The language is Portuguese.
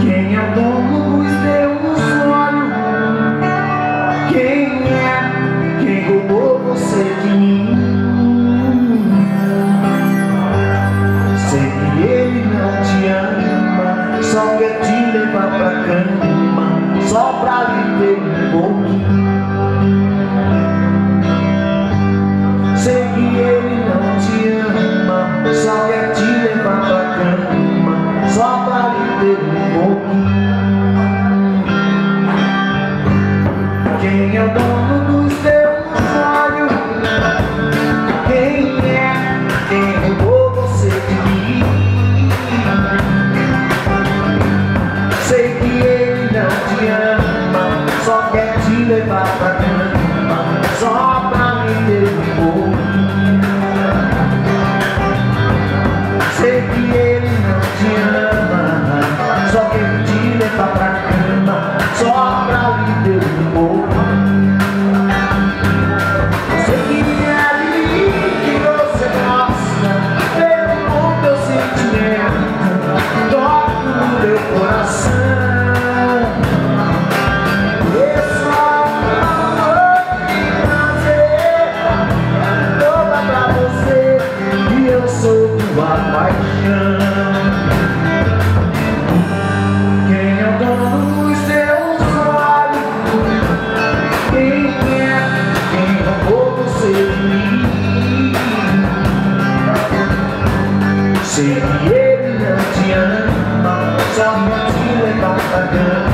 Quem é dono dos teus olhos? Quem é? Quem roubou você de mim? Sei que ele não te ama, só quer te levar pra cama, só pra lhe ter um pouquinho. Thank you. See you in the Tiana, I'm not dealing with my.